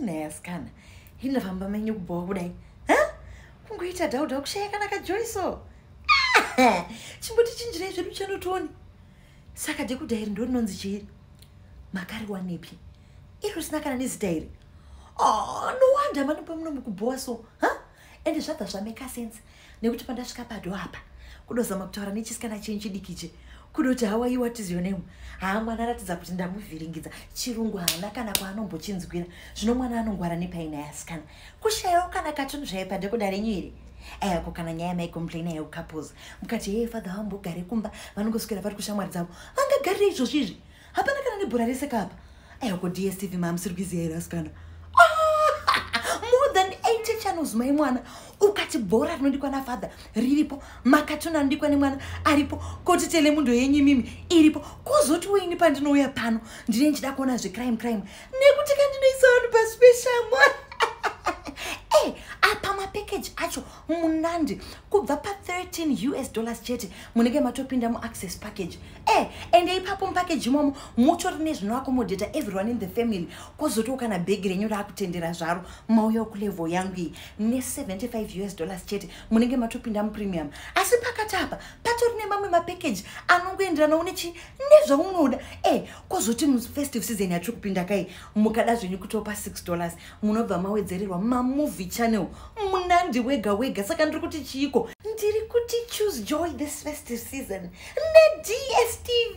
nayasikana indafamba menye kubhowa kudai kungoita dhaudha kushaya kana kajoiso chimboti chinjirai zvedu chanotoni saka dhekudhairi ndorinonzi chiri. Makari wanepi? Iri risina kana nezita iri nowanda mani pamuno mukubhowa so ende zvabva zvameka sense. Nekuti pandasvika padho apa. Kudozama kutaura nechisikana chenyu chidikiche kudoti hawaiwa tizionemu haa mwana aratidza kuti ndamuvhiringidza chirungu haana kana kwaanombochinzwira zvino mwana anongwara nepaina yasikana kushayawo kana katunu zvaipa dhekuda renyu iri ayako kana nyaya maicomplaina yaucouples mukati hei fadha vambogare kumba. Vanongoswera vari kushamwari dzavo. Vangagarire izvozvo izvi hapana kana nebhora rese kapa ayako dstv mamusiri kuziya iri asikana? More than 80 channels mai mwana ukati bhora rinodikwa nafadha riripo makatoni anodikwa nemwana aripo koti telemundo yenyu imimi iripo kwozoti weini pandinouya pano? Ndine nchida kuona zvecrime crime. Nekuti kandinoisa vanhu pasi peshamwa apa mapakeji acho munandi. Kubva pa13 us dollars chete munenge matopinda muaccess package. E ende ipapo mupakeji imomo mutori nezvinoakomodheta everyone in the family. Kwozotiwo kana bhegi renyu raakutendera zvaro mauyawo kulevel yangu iyi. Ne75 us dollars chete munenge matopinda mupremium asi pakati apa patori nemamwe mapakeji anongoenderanawo nechi nezvaunoda. E kwozoti mufestive season yatiri kupinda kai mukada zvenyu kutopa 6 dollars munobva mawedzererwa mamovie channel munandi wega wega saka ndiri kuti chiiko? Ndiri kuti choose joy this festive season nedstv